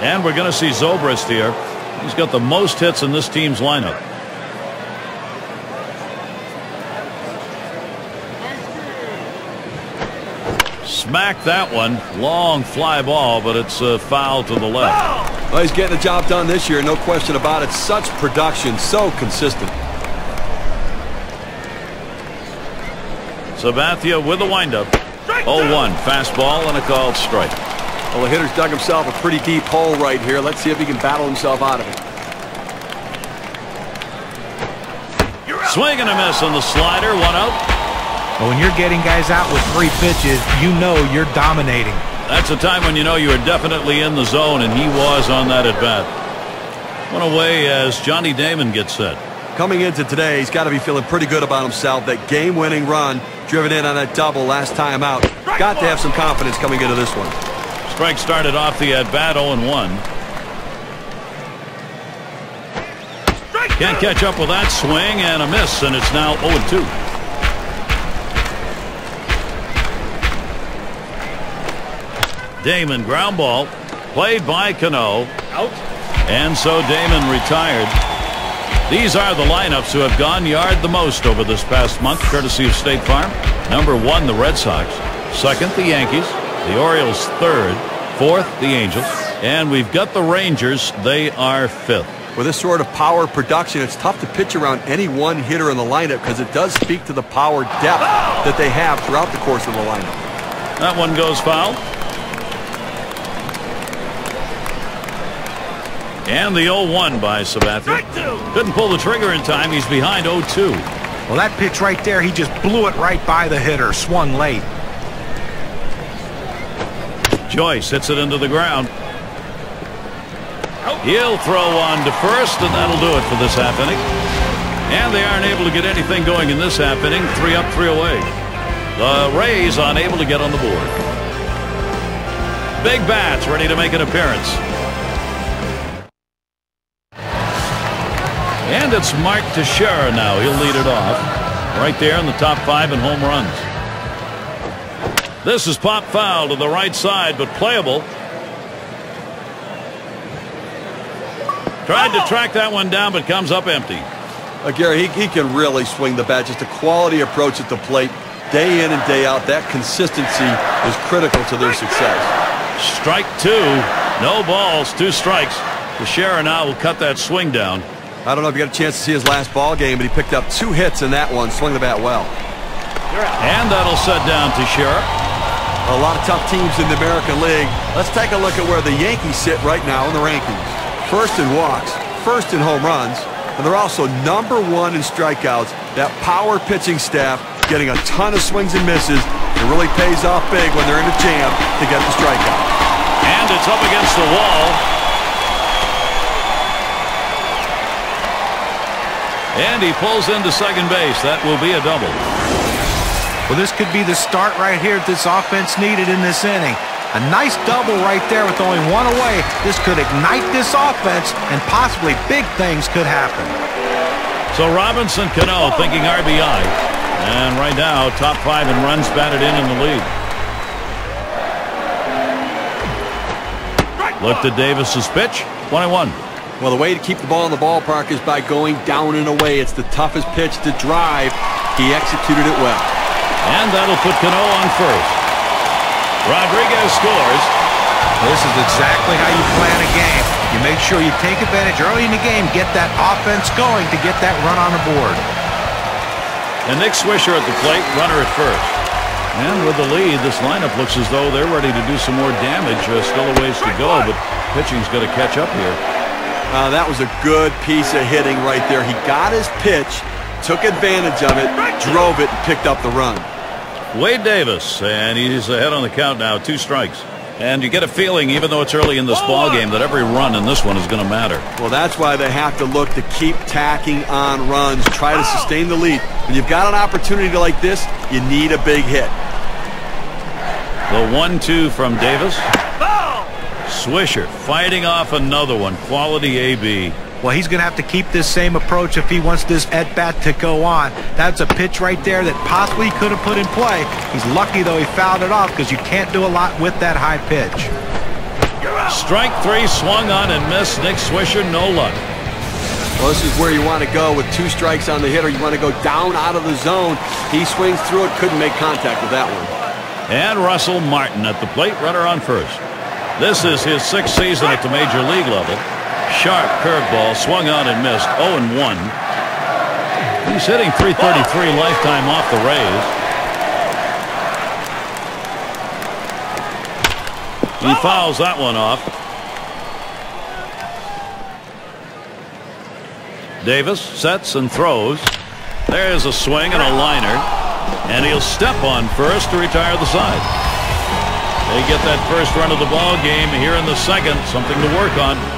And we're going to see Zobrist here. He's got the most hits in this team's lineup. Smack that one. Long fly ball, but it's a foul to the left. Well, he's getting the job done this year, no question about it. Such production, so consistent. Sabathia with the windup. 0-1 fastball and a called strike. Well, the hitter's dug himself a pretty deep hole right here. Let's see if he can battle himself out of it. Swing and a miss on the slider. One out. But when you're getting guys out with three pitches, you know you're dominating. That's a time when you know you are definitely in the zone, and he was on that at bat. One away as Johnny Damon gets set. Coming into today, he's got to be feeling pretty good about himself. That game-winning run driven in on that double last time out. Got to have some confidence coming into this one. Strike started off the at-bat 0-1. Can't catch up with that swing and a miss, and it's now 0-2. Damon ground ball played by Cano. Out. And so Damon retired. These are the lineups who have gone yard the most over this past month, courtesy of State Farm. Number one, the Red Sox. Second, the Yankees. The Orioles third. Fourth, the Angels. And we've got the Rangers. They are fifth. With this sort of power production, it's tough to pitch around any one hitter in the lineup because it does speak to the power depth that they have throughout the course of the lineup. That one goes foul. And the 0-1 by Sabathia. Couldn't pull the trigger in time. He's behind 0-2. Well, that pitch right there, he just blew it right by the hitter. Swung late. Joyce hits it into the ground. He'll throw on to first, and that'll do it for this half inning. And they aren't able to get anything going in this half inning. Three up, three away. The Rays unable to get on the board. Big bats ready to make an appearance. And it's Mark Teixeira now. He'll lead it off. Right there in the top five in home runs. This is pop foul to the right side, but playable. Tried to track that one down, but comes up empty. Uh, Gary, he, he can really swing the bat. Just a quality approach at the plate. Day in and day out, that consistency is critical to their success. Strike two. No balls, two strikes. Teixeira now will cut that swing down. I don't know if you got a chance to see his last ball game, but he picked up two hits in that one, swung the bat well. And that'll set down Teixeira. A lot of tough teams in the American League. Let's take a look at where the Yankees sit right now in the rankings. First in walks, first in home runs, and they're also number one in strikeouts. That power pitching staff getting a ton of swings and misses. It really pays off big when they're in a jam to get the strikeout. And it's up against the wall. And he pulls into second base. That will be a double. Well, this could be the start right here this offense needed in this inning. A nice double right there with only one away. This could ignite this offense, and possibly big things could happen. So Robinson Cano thinking RBI. And right now, top five in runs batted in in the lead. Looked at Davis's pitch. 21. Well, the way to keep the ball in the ballpark is by going down and away. It's the toughest pitch to drive. He executed it well. And that'll put Cano on first. Rodriguez scores. This is exactly how you plan a game. You make sure you take advantage early in the game, get that offense going to get that run on the board. And Nick Swisher at the plate, runner at first. And with the lead, this lineup looks as though they're ready to do some more damage. Uh, still a ways to go, but pitching's going to catch up here. Uh, that was a good piece of hitting right there. He got his pitch, took advantage of it, drove it, and picked up the run. Wade Davis, and he's ahead on the count now, two strikes. And you get a feeling, even though it's early in this oh, ball uh, game, that every run in this one is going to matter. Well, that's why they have to look to keep tacking on runs, try to sustain the lead. When you've got an opportunity like this, you need a big hit. The one-two from Davis. Swisher fighting off another one. Quality AB. Well, he's going to have to keep this same approach if he wants this at-bat to go on. That's a pitch right there that possibly could have put in play. He's lucky, though, he fouled it off because you can't do a lot with that high pitch. Strike three, swung on and missed. Nick Swisher, no luck. Well, this is where you want to go with two strikes on the hitter. You want to go down out of the zone. He swings through it, couldn't make contact with that one. And Russell Martin at the plate, runner on first. This is his sixth season at the major league level. Sharp curveball, swung on and missed, 0 and 1. He's hitting 333 lifetime off the Rays. He fouls that one off. Davis sets and throws. There's a swing and a liner. And he'll step on first to retire the side. They get that first run of the ball game here in the second. Something to work on.